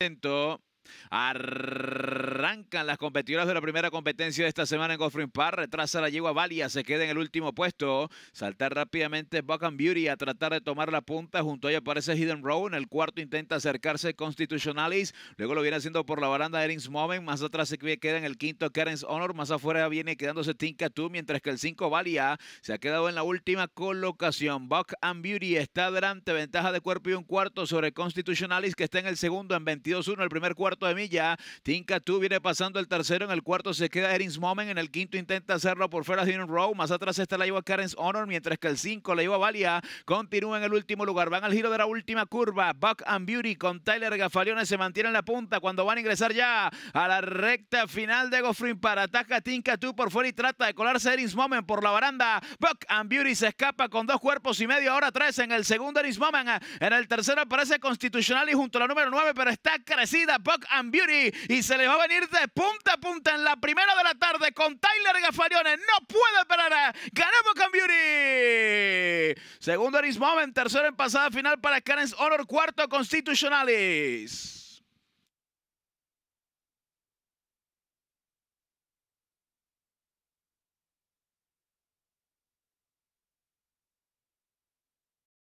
Atento. Arrancan las competidoras de la primera competencia de esta semana en Goffrin Park. Retrasa la yegua Valia, se queda en el último puesto. Saltar rápidamente Buck and Beauty a tratar de tomar la punta. Junto a ella aparece Hidden Row. En el cuarto intenta acercarse Constitutionalis. Luego lo viene haciendo por la baranda Erins Moment. Más atrás se queda en el quinto Karen's Honor. Más afuera viene quedándose Tinka 2. Mientras que el 5 Valia se ha quedado en la última colocación. Buck and Beauty está delante. Ventaja de cuerpo y un cuarto sobre Constitutionalis que está en el segundo en 22-1. El primer cuarto de milla. Tinka 2 viene pasando el tercero. En el cuarto se queda Erins Moment. En el quinto intenta hacerlo por fuera de Row. Más atrás está la lleva Karen's Honor. Mientras que el 5 la lleva Valia. Continúa en el último lugar. Van al giro de la última curva. Buck and Beauty con Tyler Gafaliones se mantiene en la punta cuando van a ingresar ya a la recta final de Goffrin para ataca Tinka 2 por fuera y trata de colarse Erins Moment por la baranda. Buck and Beauty se escapa con dos cuerpos y medio. Ahora tres en el segundo Erins Moment. En el tercero aparece Constitucional y junto a la número 9, pero está crecida Buck and Beauty y se le va a venir de punta a punta en la primera de la tarde con Tyler Gaffariones. No puede. Ganó Buck and Beauty. Segundo Aris Moment, tercero en pasada final para Karen Honor, cuarto Constitutionalis.